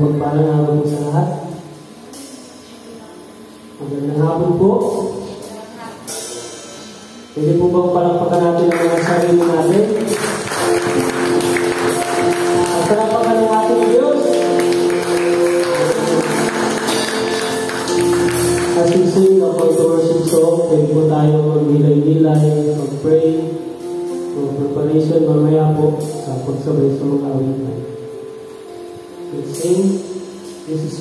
So, mapagpalang araw po sa lahat. Magandang hapon po. Pwede po bang palakpakan natin ang mga sarili natin? At palakpakan ng ating Diyos. As we sing a worship song, pwede po tayo magnilay-nilay, mag-pray, mag-preparation mamaya po sa pagsabay sa mga awitan. Let's sei, esse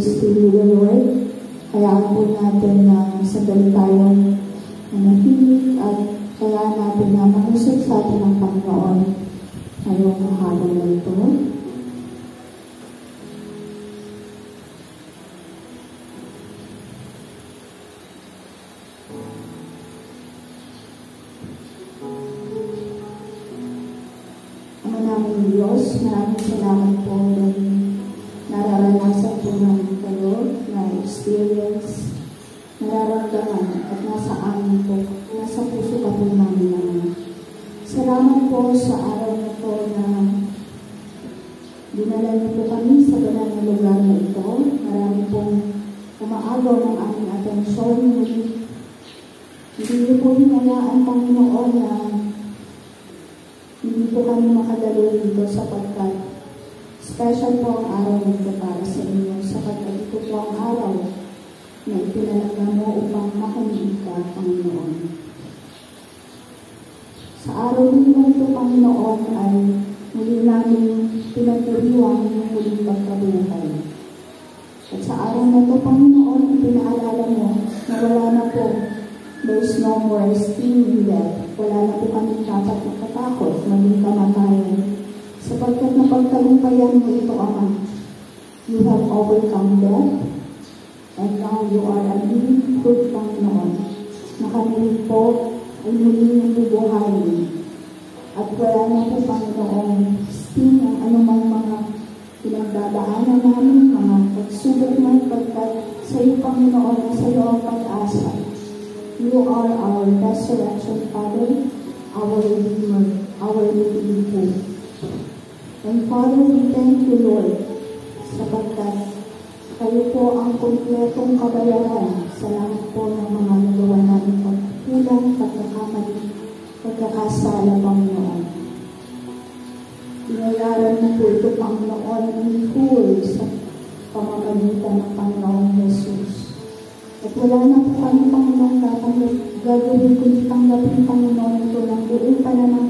still with the Lord. Kaya po natin na sandali tayong manahimik at kaya natin na manusok sa atin ng Panginoon ngayong hapon na ito. Ipinalaga mo upang makamit ka, Panginoon. Sa araw din mo ito, Panginoon, ay muli namin pinagdiriwang yung muling pagkabuhay. At sa araw na ito, Panginoon, pinaalala mo na wala na po There's no more sting in death. Wala na po kami dapat nakatakot, maging kamatayan. Sapagkat napagtagumpayan mo ito, Ama. You have overcome death, and now you are a living proof, Panginoon, na kami po ay muli ng bubuhayin. At wala na po, Panginoon, sting ang anumang mga pinagdadaanan namin, mga pagsubok man, pagkat sa iyo, Panginoon, na sa iyo ang pag-asa. You are our resurrection, Father, our Redeemer, our hope. And Father, we thank you, Lord, sapagkat kayo po ang kumpletong kabayaran sa lahat po ng mga nagawa namin pagkulang, pagkakamali, pagkakasala, Panginoon. Inayaran mo po ito, Panginoon, in full sa pamamagitan ng Panginoong Jesus. At wala na po kami, Panginoon, dapat gagawin kundi tanggapin, Panginoon, ito ng buong pananampalataya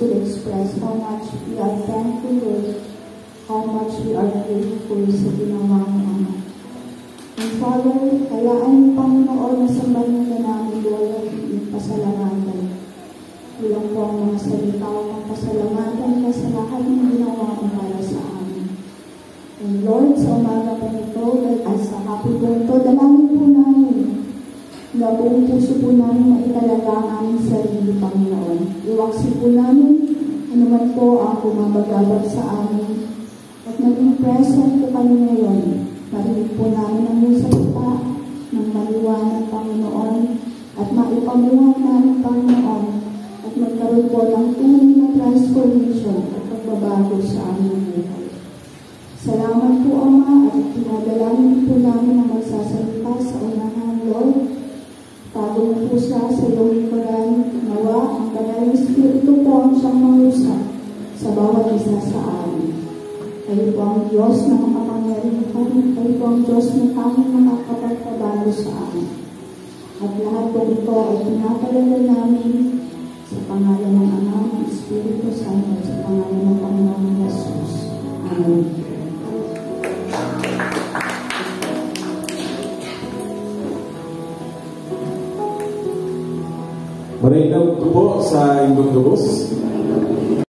could express how much we are thankful, how much we are grateful sa ginawa Iwaksi po namin anuman po ang bumabagabag sa amin at maging present po kami ngayon Marinig po namin ang salita ng maliwanag, Panginoon, at maipamuhan namin, Panginoon, at magkaroon po ng tunay na transformation at pagbabago sa aming buhay. Salamat po, Ama, at pinadalangin po namin ang magsasalita sa unahan, Lord. Tago po sa iyong siyang mangusap sa bawat isa sa amin. Kayo po ang Diyos na makapangyarihan. Kayo po ang Diyos na tanging makakapagpabago sa amin. At lahat po ito ay pinapalala namin sa pangalan ng Ama, ng Espiritu Santo, sa pangalan ng Panginoon Jesus. Amen. está em Bangalore?